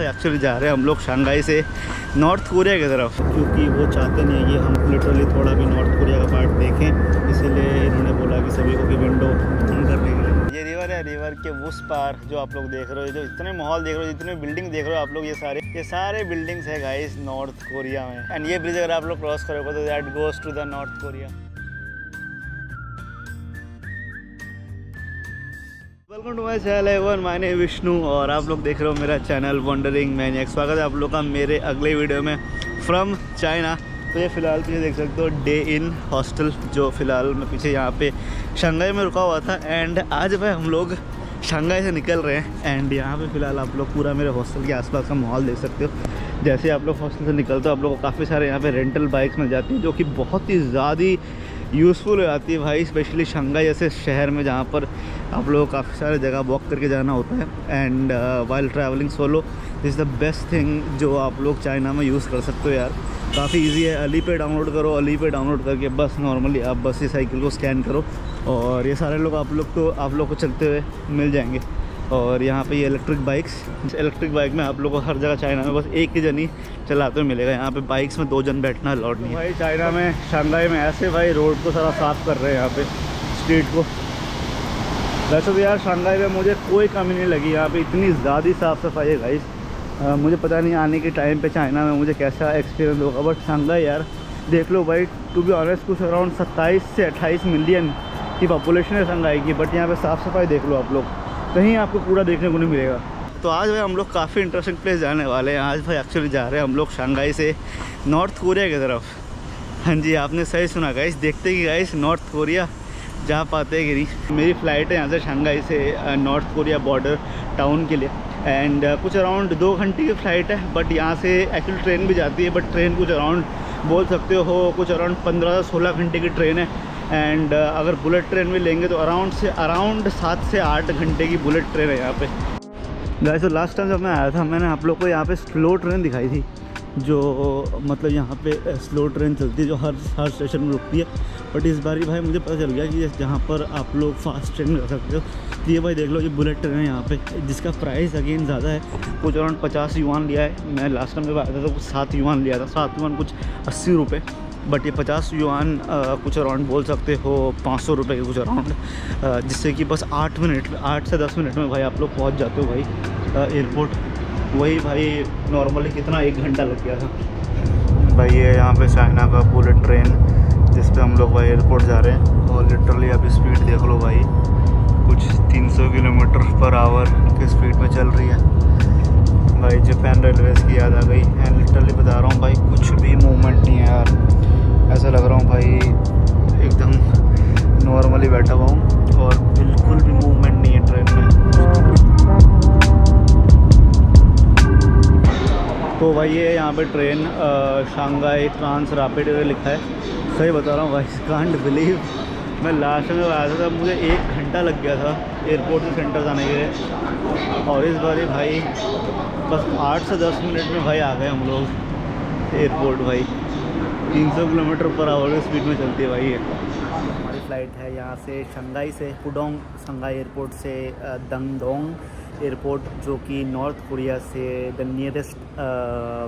Actually जा रहे हैं हम लोग शंघाई से नॉर्थ कोरिया की तरफ़। क्योंकि वो चाहते नहीं कि हम लिटरली थोड़ा भी नॉर्थ कोरिया का पार्ट देखें, इसीलिए इन्होंने बोला कि सभी को कि विंडो ऑन करने के लिए। ये रिवर है रिवर के उस पार जो आप लोग देख रहे हो, जो इतने माहौल देख रहे हो, जितने बिल्डिंग देख रहे हो आप लोग, ये सारे ये सारे बिल्डिंग्स है गाइस नॉर्थ कोरिया में। एंड ये ब्रिज अगर आप लोग क्रॉस करोगे तो that goes to the North Korea. Welcome to my channel Avon my name Vishnu और आप लोग देख रहे हो मेरा चैनल वंडरिंग मैनियक स्वागत है आप लोग का मेरे अगले वीडियो में फ्रॉम चाइना तो ये फ़िलहाल पीछे देख सकते हो डे इन हॉस्टल जो फ़िलहाल मैं पीछे यहाँ पे शंघाई में रुका हुआ था एंड आज भाई हम लोग शंघाई से निकल रहे हैं एंड यहाँ पे फ़िलहाल आप लोग पूरा मेरे हॉस्टल के आसपास का माहौल देख सकते हो। जैसे आप लोग हॉस्टल से निकलते हो, आप लोग को काफ़ी सारे यहाँ पे रेंटल बाइक्स मिल जाती हैं, जो कि बहुत ही ज़्यादा यूज़फुल हो जाती है भाई स्पेशली शंघाई जैसे शहर में जहाँ पर आप लोगों को काफ़ी सारे जगह वॉक करके जाना होता है। And while travelling solo is the best thing जो आप लोग चाइना में यूज़ कर सकते हो यार। काफ़ी इजी है। अली पे डाउनलोड करो, अली पे डाउनलोड करके बस नॉर्मली आप बस की साइकिल को स्कैन करो। और ये सारे लोग आप लोग को, आप लोग को चलते हुए मिल जाएँगे। और यहाँ पे ये इलेक्ट्रिक बाइक्स इलेक्ट्रिक बाइक में आप लोग को हर जगह चाइना में बस एक ही जन ही चलाते हुए मिलेगा। यहाँ पे बाइक्स में दो जन बैठना अलाउड नहीं है। भाई, चाइना में, शंघाई में ऐसे भाई रोड को सारा साफ़ कर रहे हैं यहाँ पे स्ट्रीट को। वैसे तो यार शंघाई में मुझे कोई कमी नहीं लगी। यहाँ पे इतनी ज़्यादा साफ़ सफ़ाई है गाइस मुझे पता नहीं आने के टाइम पे चाइना में मुझे कैसा एक्सपीरियंस होगा। बट शंघाई यार, देख लो भाई टू बी ऑनेस्ट कुछ अराउंड सत्ताईस से अट्ठाईस मिलियन की पॉपुलेशन है शंघाई की। बट यहाँ पे साफ़ सफ़ाई देख लो आप लोग। कहीं आपको कूड़ा देखने को नहीं मिलेगा। तो आज भाई हम लोग काफ़ी इंटरेस्टिंग प्लेस जाने वाले हैं। आज भाई एक्चुअली जा रहे हैं हम लोग शंघाई से नॉर्थ कोरिया की तरफ़। हाँ जी, आपने सही सुना गाइस देखते कि गाइस नॉर्थ कोरिया जा पाते गिरी मेरी फ़्लाइट है यहाँ से शंघाई से नॉर्थ कोरिया बॉर्डर टाउन के लिए। एंड कुछ अराउंड दो घंटे की फ़्लाइट है बट यहाँ से एक्चुअली ट्रेन भी जाती है बट ट्रेन कुछ अराउंड बोल सकते हो, कुछ अराउंड पंद्रह से सोलह घंटे की ट्रेन है। एंड अगर बुलेट ट्रेन भी लेंगे तो अराउंड से अराउंड सात से आठ घंटे की बुलेट ट्रेन है यहाँ पे। तो लास्ट टाइम जब मैं आया था, मैंने आप लोग को यहाँ पे स्लो ट्रेन दिखाई थी। जो मतलब यहाँ पे स्लो ट्रेन चलती है, जो हर हर स्टेशन में रुकती है। बट इस बार ही भाई मुझे पता चल गया कि जहाँ पर आप लोग फास्ट ट्रेन कर सकते हो। तो ये भाई देख लो, ये बुलेट ट्रेन है यहाँ पे, जिसका प्राइस अगेन ज़्यादा है। कुछ अराउंड पचास युवान लिया है। मैं लास्ट टाइम जब आया था तो कुछ सात युवान लिया था। सात युवान कुछ अस्सी रुपये बट ये पचास युवान कुछ अराउंड बोल सकते हो, पाँच सौ रुपये के कुछ अराउंड जिससे कि बस आठ मिनट में, आठ से दस मिनट में भाई आप लोग पहुँच जाते हो भाई एयरपोर्ट वही भाई नॉर्मली कितना एक घंटा लग गया था। भाई, ये यहाँ पे चाइना का बुलेट ट्रेन जिस पे हम लोग भाई एयरपोर्ट जा रहे हैं। और लिटरली अभी स्पीड देख लो भाई, कुछ 300 किलोमीटर पर आवर की स्पीड में चल रही है। भाई जापान रेलवेज की याद आ गई। एंड लिटरली बता रहा हूँ भाई, कुछ भी मूवमेंट नहीं है यार। ऐसा लग रहा हूँ भाई, एकदम नॉर्मली बैठा हुआ हूँ। और बिल्कुल भी मूवमेंट तो भाई, ये यहाँ पे ट्रेन शंघाई ट्रांस रैपिड लिखा है। सही बता रहा हूँ भाई कांट बिलीव मैं लास्ट में आया था मुझे एक घंटा लग गया था एयरपोर्ट से सेंटर जाने के लिए। और इस बार भाई, बस आठ से दस मिनट में भाई आ गए हम लोग एयरपोर्ट भाई। 300 किलोमीटर पर आवर की स्पीड में चलती है भाई ये। हमारी फ़्लाइट है यहाँ से शंघाई से, पुडोंग, शंघाई एयरपोर्ट से दंगडोंग। एयरपोर्ट, जो कि नॉर्थ कोरिया से द नियरेस्ट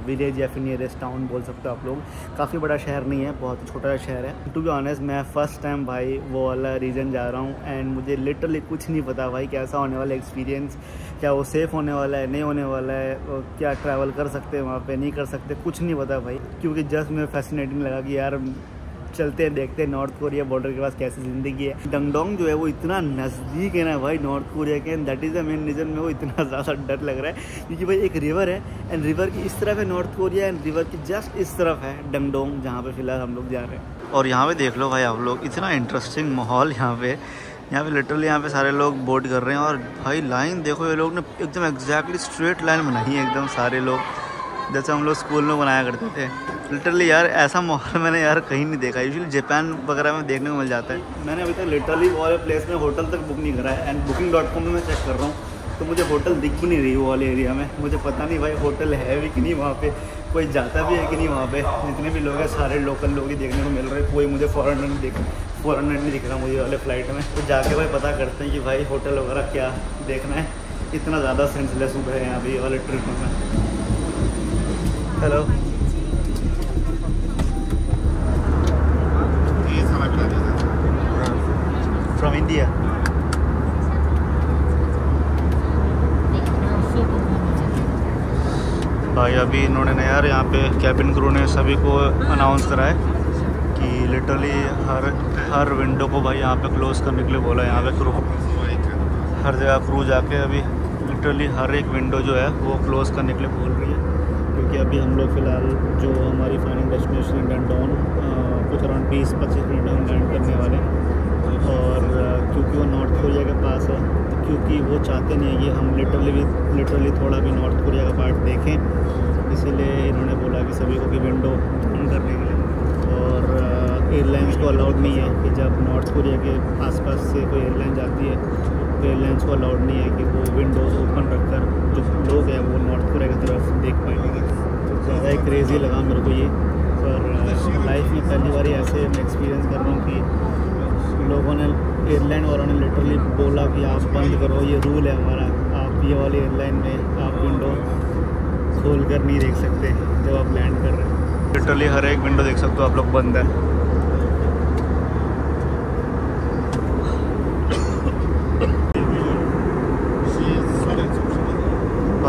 विलेज या फिर नियरेस्ट टाउन बोल सकते हो आप लोग। काफ़ी बड़ा शहर नहीं है, बहुत छोटा शहर है। टू बी ऑनेस्ट मैं फ़र्स्ट टाइम भाई वो वाला रीजन जा रहा हूँ एंड मुझे लिटरली कुछ नहीं पता भाई कैसा होने वाला एक्सपीरियंस क्या वो सेफ़ होने वाला है, नहीं होने वाला है क्या ट्रैवल कर सकते हैं वहाँ पर नहीं कर सकते, कुछ नहीं पता भाई। क्योंकि जस्ट मुझे फैसिनेटिंग लगा कि यार चलते हैं, देखते हैं नॉर्थ कोरिया बॉर्डर के पास कैसी ज़िंदगी है। डंगडोंग जो है वो इतना नज़दीक है ना भाई नॉर्थ कोरिया के and that is the main reason में वो इतना ज़्यादा डर लग रहा है। क्योंकि भाई एक रिवर है एंड रिवर की इस तरफ़ है नॉर्थ कोरिया एंड रिवर की जस्ट इस तरफ़ है डंगडोंग जहाँ पे फ़िलहाल हम लोग जा रहे हैं। और यहाँ पे देख लो भाई आप लोग, इतना इंटरेस्टिंग माहौल यहाँ पे। यहाँ पे लिटरली यहाँ पे सारे लोग बोट कर रहे हैं, और भाई लाइन देखो ये लोग ने एकदम एग्जैक्टली स्ट्रेट लाइन बनाई है, एकदम सारे लोग। जैसे हम लोग स्कूल में बनाया करते थे। लिटरली यार, ऐसा माहौल मैंने यार कहीं नहीं देखा। यूजली जापान वगैरह में देखने को मिल जाता है। मैंने अभी तक लिटरली वाले प्लेस में होटल तक बुक नहीं करा है। एंड बुकिंग डॉट कॉम में मैं चेक कर रहा हूँ। तो मुझे होटल दिख भी नहीं रही वो वाले एरिया में। मुझे पता नहीं भाई होटल है भी कि नहीं वहाँ पे। कोई जाता भी है कि नहीं वहाँ पे। जितने भी लोग हैं, सारे लोकल लोग ही देखने को मिल रहे हैं। कोई मुझे फॉरनर नहीं दिख फॉरनर नहीं दिख रहा मुझे वाले फ़्लाइट में। तो जाके भाई पता करते हैं कि भाई होटल वगैरह क्या देखना है। इतना ज़्यादा सेंसलेस हुआ है यहाँ ये वाले ट्रिप में। हेलो फ्रॉम इंडिया भाई, अभी इन्होंने ना यार यहाँ पे कैबिन क्रू ने सभी को अनाउंस करा है कि लिटरली हर हर विंडो को भाई यहाँ पे क्लोज़ करने के लिए बोला है। यहाँ पे क्रू हर जगह क्रू जाके अभी लिटरली हर एक विंडो जो है वो क्लोज़ करने के लिए बोल रही है। क्योंकि अभी हम लोग फ़िलहाल जो हमारी फाइनल डेस्टिनेशन है डन कुछ अराउंड बीस, पच्चीस मिनट हम लैंड करने वाले हैं। और क्योंकि वो नॉर्थ कोरिया के पास है, क्योंकि वो चाहते नहीं कि हम लिटरली भी लिटरली थोड़ा भी नॉर्थ कोरिया का पार्ट देखें। इसीलिए इन्होंने बोला कि सभी को कि विंडो बंद करने के लिए। और एयरलाइंस को अलाउड नहीं है कि जब नॉर्थ कोरिया के आसपास से कोई एयरलाइन जाती है तो एयरलाइंस को अलाउड नहीं है कि वो विंडोज़ ओपन रखकर जो लोग हैं वो नॉर्थ कोरिया की तरफ़ देख पाएँगे क्रेज़ी लगा मेरे को ये। पर लाइफ में पहली बार ऐसे मैं एक्सपीरियंस कर रहा हूँ कि लोगों ने एयरलाइन वालों ने लिटरली बोला कि आप बंद करो, ये रूल है हमारा। आप ये वाली एयरलाइन में आप विंडो खोल कर नहीं देख सकते जब आप लैंड कर रहे हैं। लिटरली हर एक विंडो देख सकते हो, आप लोग बंद है।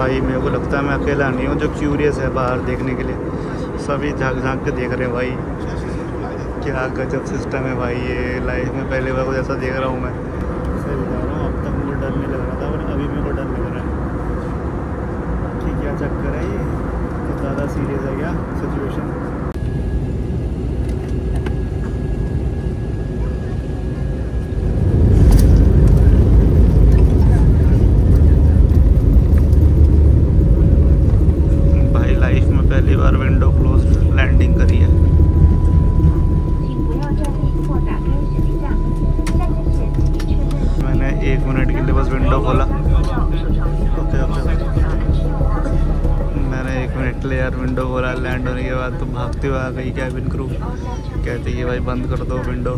भाई, मेरे को लगता है मैं अकेला नहीं हूँ, जो क्यूरियस है बाहर देखने के लिए। सभी झाँक झाँक के देख रहे हैं भाई। क्या गजब सिस्टम है भाई ये लाइफ में, पहले बार कुछ ऐसा देख रहा हूँ मैं। रहा हूँ, अब तक मुझे डर नहीं लग रहा था और अभी मेरे को डर लग रहा है। कि क्या चक्कर है ये? ज़्यादा सीरियस है क्या सिचुएशन हुए आ गई कैबिन क्रू कहते कि भाई, बंद कर दो विंडो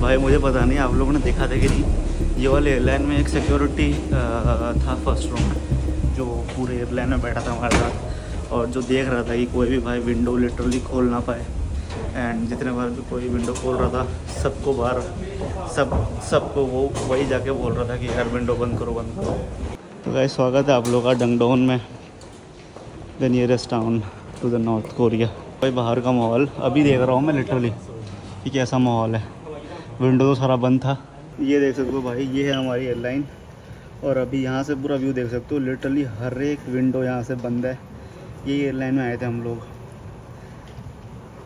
भाई, मुझे पता नहीं आप लोगों ने देखा था कि नहीं, ये वाले एयरलाइन में एक सिक्योरिटी था फ़र्स्ट रूम जो पूरे एयरलाइन में बैठा था हमारे साथ और जो देख रहा था कि कोई भी भाई विंडो लिटरली खोल ना पाए। एंड जितने बार भी कोई विंडो खोल रहा था, सबको बाहर सब, सबको वो, वही जाके बोल रहा था कि यार विंडो बंद करो बंद करो। तो भाई स्वागत है आप लोग का डंगडोन में the nearest town to the North Korea भाई, बाहर का माहौल, अभी देख रहा हूँ मैं लिटरली कि कैसा माहौल है। विंडो तो सारा बंद था। ये देख सकते हो भाई, ये है हमारी एयरलाइन और अभी यहाँ से पूरा व्यू देख सकते हो लिटरली हर एक विंडो यहाँ से बंद है। ये एयरलाइन में आए थे हम लोग।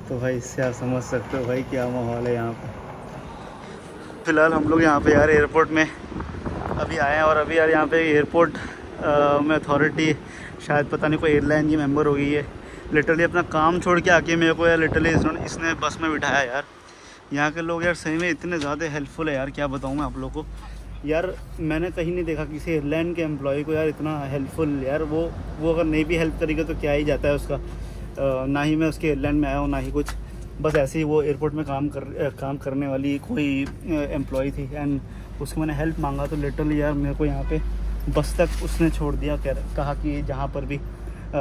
तो भाई इससे आप समझ सकते हो भाई क्या माहौल है यहाँ पर फ़िलहाल हम लोग यहाँ पे यार एयरपोर्ट में अभी आए हैं और अभी यार यहाँ पे एयरपोर्ट में अथॉरिटी शायद पता नहीं कोई एयरलाइन की मेंबर हो गई है लिटरली अपना काम छोड़ के आके मेरे को यार लिटरली इसने इसने बस में बिठाया यार। यहाँ के लोग यार सही में इतने ज़्यादा हेल्पफुल है यार, क्या बताऊँ मैं आप लोग को। यार मैंने कहीं नहीं देखा किसी एयरलाइन के एम्प्लॉय को यार इतना हेल्पफुल यार वो वो अगर नहीं भी हेल्प करेगा तो क्या ही जाता है उसका। ना ही मैं उसके एयरलाइन में आया हूँ, ना ही कुछ। बस ऐसे ही वो एयरपोर्ट में काम कर काम करने वाली कोई एम्प्लॉय थी। एंड उसको मैंने हेल्प मांगा तो लिटरली यार मेरे को यहाँ पे बस तक उसने छोड़ दिया, कह कहा कि जहाँ पर भी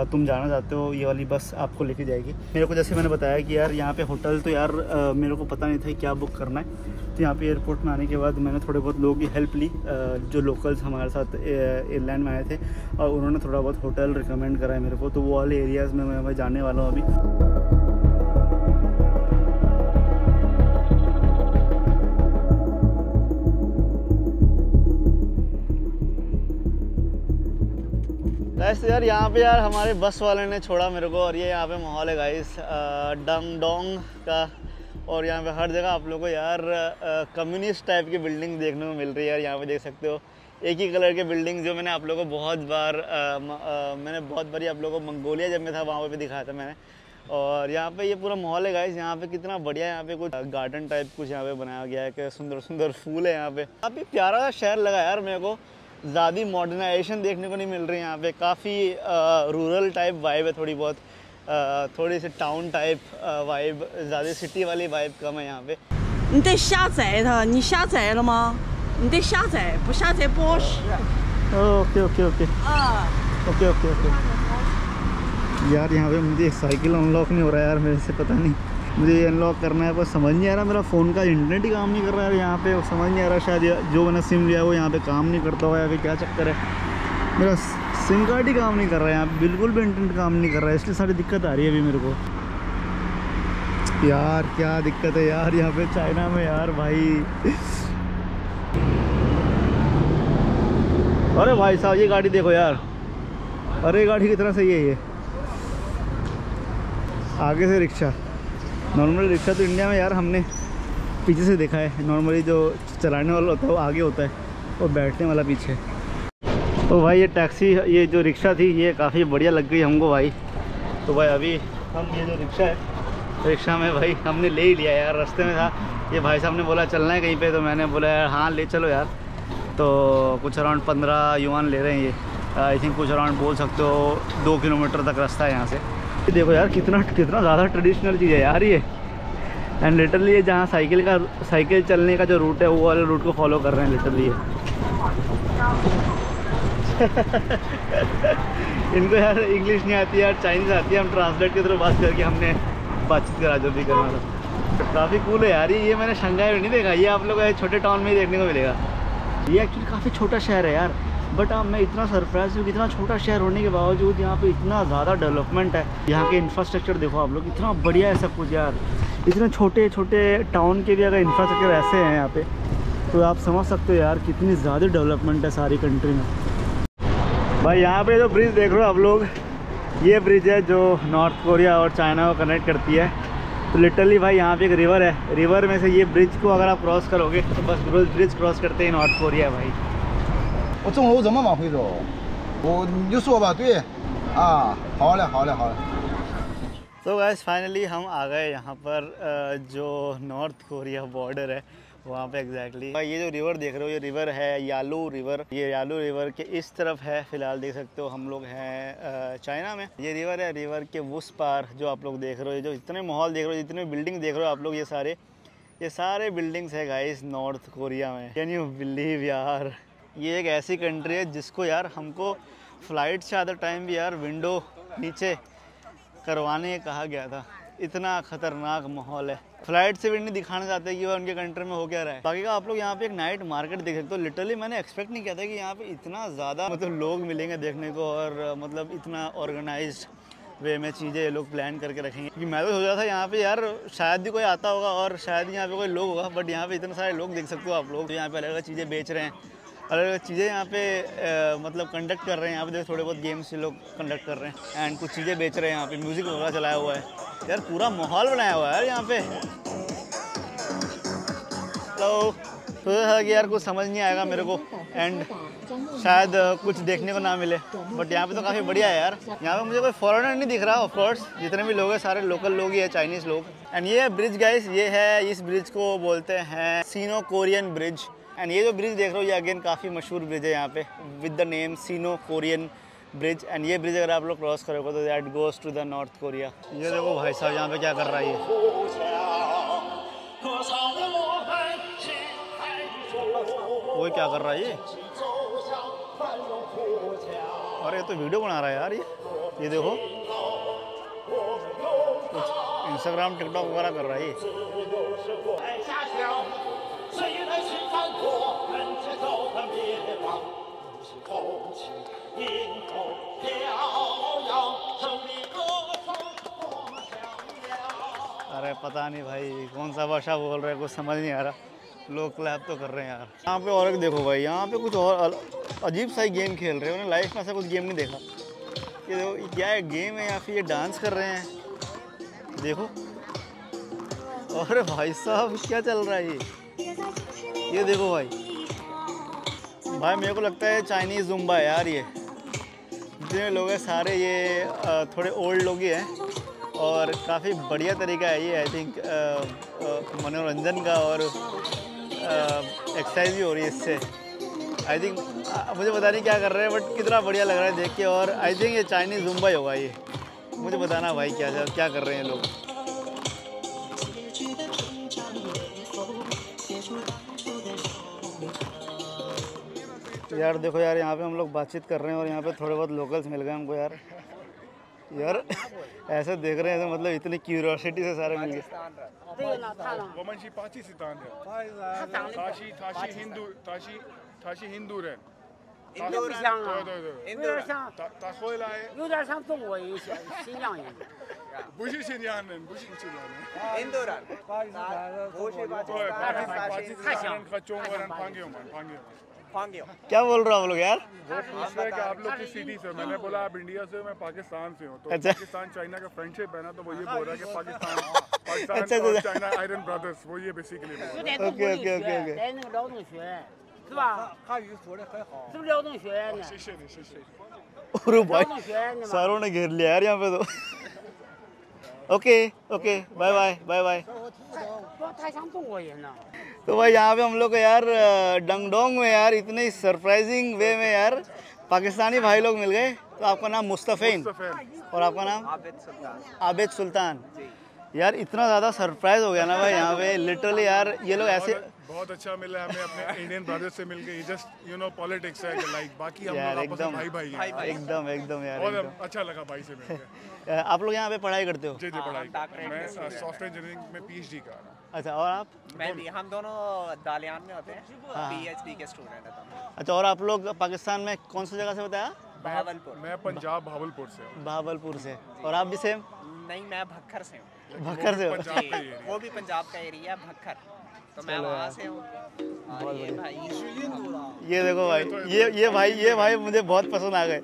तुम जाना चाहते हो, ये वाली बस आपको लेके जाएगी। मेरे को जैसे मैंने बताया कि यार, यहाँ पे होटल तो यार मेरे को पता नहीं था क्या बुक करना है। तो यहाँ पे एयरपोर्ट में आने के बाद मैंने थोड़े बहुत लोगों की हेल्प ली जो लोकल्स हमारे साथ एयरलाइन में आए थे। और उन्होंने थोड़ा बहुत होटल रिकमेंड कराया मेरे को। तो वो वाले एरियाज़ में, मैं जाने वाला हूँ अभी। गाइस यार यहाँ पे यार हमारे बस वाले ने छोड़ा मेरे को और ये यहाँ पे माहौल है गाइस डंग डोंग का। और यहाँ पे हर जगह आप लोगों को यार कम्युनिस्ट टाइप की बिल्डिंग देखने को मिल रही है यार यहाँ पे देख सकते हो। एक ही कलर के बिल्डिंग जो मैंने आप लोगों को बहुत बार आ, आ, मैंने बहुत बारी आप लोगों को मंगोलिया जब मैं था वहाँ पे दिखाया था मैंने। और यहाँ पे ये पूरा माहौल है गाइस यहाँ पे कितना बढ़िया यहाँ पे कुछ गार्डन टाइप कुछ यहाँ पे बनाया गया है कि सुंदर सुंदर फूल है यहाँ पे। काफ़ी प्यारा शहर लगा यार मेरे को। ज़्यादा मॉडर्नाइजेशन देखने को नहीं मिल रही यहाँ पे काफ़ी रूरल टाइप वाइब है थोड़ी बहुत थोड़ी सी टाउन टाइप वाइब ज़्यादा सिटी वाली वाइब कम है यहाँ पे 你得下载它，你下载了吗？你得下载，不下载不好使。 okay okay okay 啊， okay okay okay यार यहाँ पे मुझे साइकिल अनलॉक नहीं हो रहा है यार मेरे से पता नहीं मुझे ये अनलॉक करना है, पर समझ नहीं आ रहा मेरा फ़ोन का इंटरनेट ही काम नहीं कर रहा है यहाँ पे। समझ नहीं आ रहा शायद जो मैंने सिम लिया वो यहाँ पे काम नहीं करता हुआ या फिर क्या चक्कर है। मेरा सिम कार्ड ही काम नहीं कर रहा है यहाँ बिल्कुल भी इंटरनेट काम नहीं कर रहा है, इसलिए सारी दिक्कत आ रही है अभी मेरे को। यार, क्या दिक्कत है यार यहाँ पे चाइना में यार भाई। अरे भाई साहब, ये गाड़ी देखो यार। अरे गाड़ी कितना सही है ये। आगे से रिक्शा। नॉर्मली रिक्शा तो इंडिया में यार हमने पीछे से देखा है। नॉर्मली जो चलाने वाला होता है वो आगे होता है। और बैठने वाला पीछे। तो भाई ये टैक्सी ये जो रिक्शा थी, ये काफ़ी बढ़िया लग गई हमको भाई। तो भाई अभी हम ये जो रिक्शा है, रिक्शा में भाई हमने ले ही लिया यार, रास्ते में था। ये भाई साहब ने बोला, चलना है कहीं पे? तो मैंने बोला, यार हाँ ले चलो यार। तो कुछ अराउंड पंद्रह युवान ले रहे हैं ये। आई थिंक कुछ अराउंड बोल सकते हो, दो किलोमीटर तक रास्ता है यहाँ से। देखो यार, कितना कितना ज़्यादा ट्रेडिशनल चीज़ है यार ये। एंड लिटरली ये जहाँ साइकिल का साइकिल चलने का जो रूट है, वो वाले रूट को फॉलो कर रहे हैं लिटरली इनको यार इंग्लिश नहीं आती यार चाइनीज़ आती है, हम ट्रांसलेट के थ्रू बात करके हमने बातचीत करा जो भी करना था। काफ़ी कूल है यार ये मैंने शंघाई में नहीं देखा, ये आप लोग छोटे टाउन में ही देखने को मिलेगा। ये एक्चुअली काफ़ी छोटा शहर है यार। बट अब मैं इतना सरप्राइज़ हूँ इतना छोटा शहर होने के बावजूद यहाँ पे इतना ज़्यादा डेवलपमेंट है। यहाँ के इंफ्रास्ट्रक्चर देखो आप लोग, इतना बढ़िया है सब कुछ यार। इतने छोटे छोटे टाउन के भी अगर इंफ्रास्ट्रक्चर ऐसे हैं यहाँ पे तो आप समझ सकते हो यार कितनी ज़्यादा डेवलपमेंट है सारी कंट्री में। भाई, यहाँ पे जो ब्रिज देख रहे हो आप लोग, ये ब्रिज है जो नॉर्थ कोरिया और चाइना को कनेक्ट करती है। तो लिटरली भाई, यहाँ पे एक रिवर है। रिवर में से ये ब्रिज को अगर आप क्रॉस करोगे तो बस ब्रिज क्रॉस करते ही नॉर्थ कोरिया है भाई। 我钟楼怎么往回走？我你就说吧，对，啊，好嘞，好嘞，好嘞。 तो गैस फाइनली हम आ गए यहाँ पर अ, जो नॉर्थ कोरिया बॉर्डर है वहाँ पे एग्जैक्टली exactly. ये जो रिवर देख रहे हो ये रिवर है यालू रिवर ये यालू रिवर के इस तरफ है फिलहाल देख सकते हो हम लोग हैं अ, चाइना में ये रिवर है रिवर के उस पार जो आप लोग देख रहे हो ये जो इतने माहौल देख रहे हो जितने बिल्डिंग देख रहे हो आप लोग ये सारे ये सारे बिल्डिंग्स है गाइस नॉर्थ कोरिया में कैन यू बिलीव यार ये एक ऐसी कंट्री है जिसको यार हमको फ़्लाइट से आधा टाइम भी यार विंडो नीचे करवाने कहा गया था। इतना खतरनाक माहौल है। फ़्लाइट से भी नहीं दिखाना चाहते कि वो उनके कंट्री में हो क्या रहा। है बाकी का आप लोग यहाँ पे एक नाइट मार्केट देख सकते हो। लिटरली मैंने एक्सपेक्ट नहीं किया था कि यहाँ पे इतना ज़्यादा मतलब लोग मिलेंगे देखने को और मतलब इतना ऑर्गेनाइज वे में चीज़ें ये लोग प्लान करके रखेंगे। क्योंकि मैं तो सोचा था यहाँ पे यार शायद ही कोई आता होगा और शायद यहाँ पे कोई लोग होगा बट यहाँ पे इतने सारे लोग देख सकते हो आप लोग। जो यहाँ पे अलग अलग चीज़ें बेच रहे हैं। अलग अलग चीज़ें यहाँ पे अ, मतलब कंडक्ट कर रहे हैं। यहाँ पे देखो थोड़े बहुत गेम्स ये लोग कंडक्ट कर रहे हैं। एंड कुछ चीज़ें बेच रहे हैं यहाँ पे। म्यूज़िक वगैरह चलाया हुआ है। यार पूरा माहौल बनाया हुआ है यार यहाँ पे। हेलो तो यार कुछ समझ नहीं आएगा मेरे को। एंड शायद कुछ देखने को ना मिले। बट यहाँ पे तो काफ़ी बढ़िया है यार। यहाँ पे मुझे कोई फॉरेनर नहीं दिख रहा ऑफ़ कोर्स जितने भी लोग हैं सारे लोकल लोग ही है चाइनीज़ लोग। एंड ये ब्रिज गाइस ये है इस ब्रिज को बोलते हैं सीनो कोरियन ब्रिज एंड ये जो ब्रिज देख रहे हो, ये अगेन काफ़ी मशहूर ब्रिज है यहाँ पे with the name Sino Korean bridge and ये ब्रिज अगर आप लोग क्रॉस करोगे तो that goes to the North Korea ये देखो भाई साहब, यहाँ पे क्या कर रहा है वो क्या कर रहा है ये? अरे तो वीडियो बना रहा है यार ये। ये देखो। इंस्टाग्राम टिकटॉक वगैरह कर रहा है ये। 空气迎头飘摇，胜利歌声多么响亮。 अरे पता नहीं भाई कौन सा भाषा बोल रहे हैं कुछ समझ नहीं आ रहा लोग क्लैप तो कर रहे हैं यार यहाँ पे और एक देखो भाई यहाँ पे कुछ और अल- अजीब सा ही गेम खेल रहे हैं उन्हें लाइफ में ऐसा कुछ गेम नहीं देखा ये देखो ये क्या है गेम है या फिर ये डांस कर रहे हैं देखो अरे भाई साहब क्या चल रहा है ये ये देखो भाई भाई, मेरे को लगता है चाइनीज़ जुम्बा है यार ये। जितने लोग हैं, सारे ये थोड़े ओल्ड लोग ही हैं और काफ़ी बढ़िया तरीका है ये आई थिंक मनोरंजन का और एक्सरसाइज भी हो रही है इससे। आई थिंक मुझे पता नहीं क्या कर रहे हैं बट कितना बढ़िया लग रहा है देख के और आई थिंक ये चाइनीज़ जुम्बा ही होगा ये। मुझे बताना भाई, क्या क्या कर रहे हैं लोग। तो यार देखो यार यहाँ पे हम लोग बातचीत कर रहे हैं और यहाँ पे थोड़े बहुत लोकल्स मिल गए हमको यार। यार ऐसे देख रहे हैं तो मतलब इतनी क्यूरियोसिटी से सारे मिल गए। क्या बोल रहे हो आप लोग यार वो पूछ रहे कि आप लोग किस सिटी से हो? मैंने बोला आप इंडिया से हो, मैं पाकिस्तान से हूँ तो अच्छा। पाकिस्तान चाइना का फ्रेंडशिप है ना तो वो ये बोल रहा है कि पाकिस्तान पाकिस्तान अच्छा, और अच्छा। चाइना आयरन ब्रदर्स वो ये बेसिकली बोल रहा है 有点中国 OK，OK，OK，OK 学，在那个劳动学院，是吧？汉语说的很好。是不是劳动学院的？谢谢你谢谢 अरे 劳 भाई 动学院的嘛。 सारों ने घेर लिया यार यहाँ पे तो okay okay bye bye bye bye 不，太像中国人了。 तो भाई यहाँ पे हम लोग को यार डंगडोंग में यार इतने सरप्राइजिंग वे में यार पाकिस्तानी भाई लोग मिल गए। तो आपका नाम मुस्तफ़ीन। और आपका नाम? आबेद सुल्तान। आबिद सुल्तान। यार इतना ज़्यादा सरप्राइज़ हो गया ना भाई यहाँ पे। लिटरली यार ये लोग ऐसे बहुत- अच्छा मिला हमें अपने इंडियन ब्रदर्स से मिलके। जस्ट यू नो पॉलिटिक्स है लाइक बाकी हम लोग आपस में एकदम। भाई भाई हैं एकदम एकदम यार बहुत अच्छा लगा भाई से मिलकर आप लोग यहाँ पे पढ़ाई करते हो? जी जी पढ़ाई मैं सॉफ्टवेयर इंजीनियरिंग में पीएचडी कर रहा हूँ। अच्छा और आप? मैं भी हम दोनों दालियान में होते हैं। हाँ। पीएचडी के स्टूडेंट हैं दोनों। अच्छा और आप लोग पाकिस्तान में कौन सी जगह से बताया? भावलपुर। मैं पंजाब भावलपुर से हूँ। भावलपुर से। और आप भी सेम नहीं मैं भक्खर से हूँ। भक्कर से हो? वो भी पंजाब का एरिया है भक्खर। ये, देखो भाई ये ये भाई ये भाई मुझे बहुत पसंद आ गए।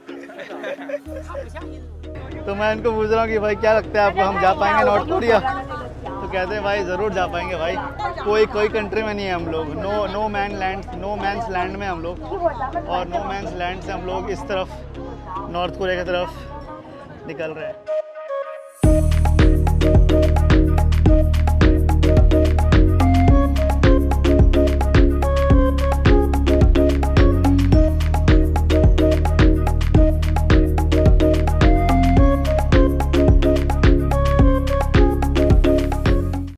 तो मैं इनको पूछ रहा हूँ कि भाई क्या लगता है आपको हम जा पाएँगे नॉर्थ कोरिया? तो कहते हैं भाई ज़रूर जा पाएँगे भाई। कोई कोई कंट्री में नहीं है हम लोग। No no man land no man's land में हम लोग। और नो मैंस लैंड से हम लोग इस तरफ़ नॉर्थ कोरिया की तरफ़ निकल रहे हैं।